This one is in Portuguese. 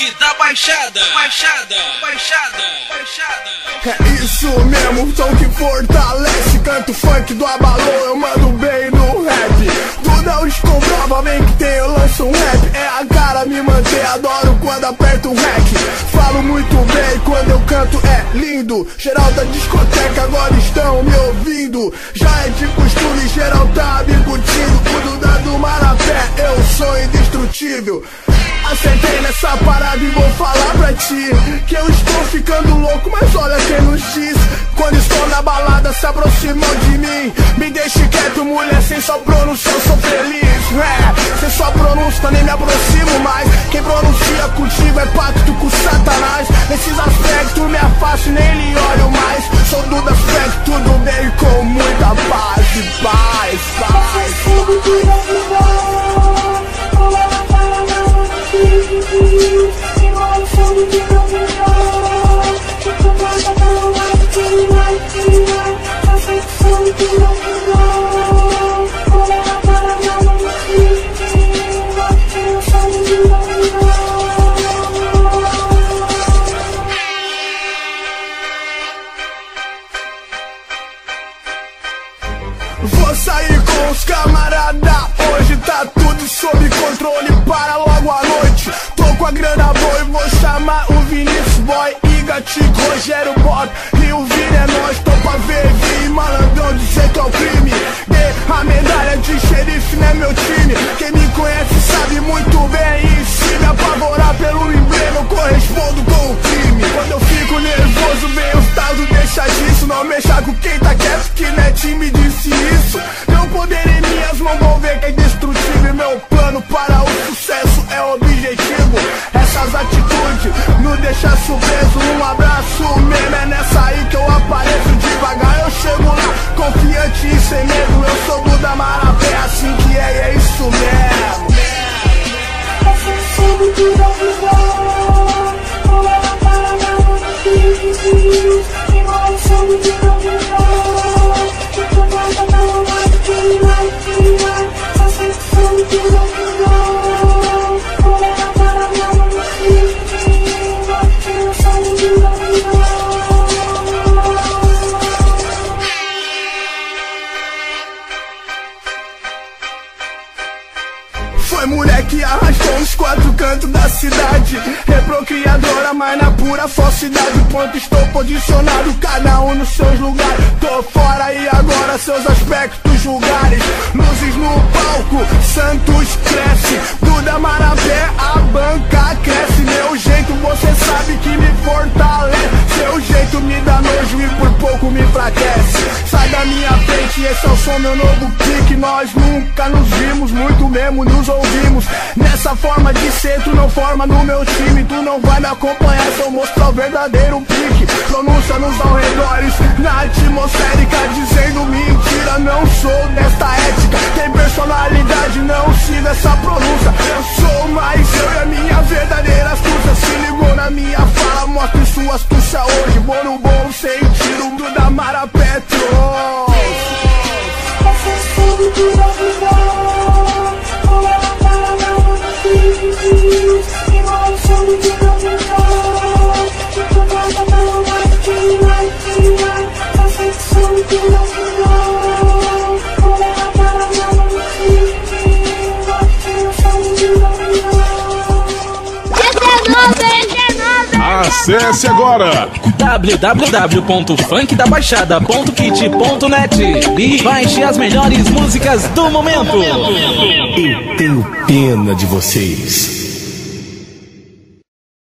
funk da baixada, baixada, baixada, baixada. É isso mesmo, som que fortalece. Canto funk do abalô, eu mando bem no rap. Tu não descomprova, vem que tem, eu lanço um rap. É a cara, me manter, adoro quando aperto um rec. Falo muito bem quando eu canto, é lindo. Geral da discoteca agora estão me ouvindo. Já é de costume, geral tá me curtindo. Tudo dando marapé, eu sou indestrutível. Acertei nessa parada e vou falar pra ti Que eu estou ficando louco, mas olha quem nos diz. Quando estou na balada se aproximam de mim. Me deixe quieto, mulher, sem só pronúncia eu sou feliz. É, sem só pronúncia nem me aproximo mais. Quem Vou sair com os camarada. Hoje tá tudo sob controle. Para logo à noite. Tô com a grana boa e vou chamar o Vinícius Boy. Iga, Tico, Rogério Bob. E o Vini é nós, tô pra ver. Vi malandrão dizer deixa surpreso Um abraço mesmo, é nessa aí que eu apareço Devagar eu chego lá, confiante e sem medo Eu sou do da Marapé, assim que é, e é isso mesmo Foi mulher que arrastou os quatro cantos da cidade. Reprocriadora, mas na pura falsidade. Ponto estou posicionado, cada um nos seus lugares. Tô fora e agora seus aspectos julgares. Luzes no palco, Santos cresce me enfraquece. Sai da minha frente, esse é o som, meu novo kick. Nós nunca nos vimos, muito mesmo nos ouvimos. Nessa forma de ser, tu não forma no meu time. Tu não vai me acompanhar se eu mostrar o verdadeiro pique. Pronúncia nos arredores, na atmosférica Dizendo mentira, não sou desta ética Tem personalidade, não sigo essa pronúncia fala, mostre sua astúcia hoje no bom sentido do da Mara Petro Acesse agora www.funkdabaixada.kit.net e baixe as melhores músicas do momento. Eu tenho pena de vocês.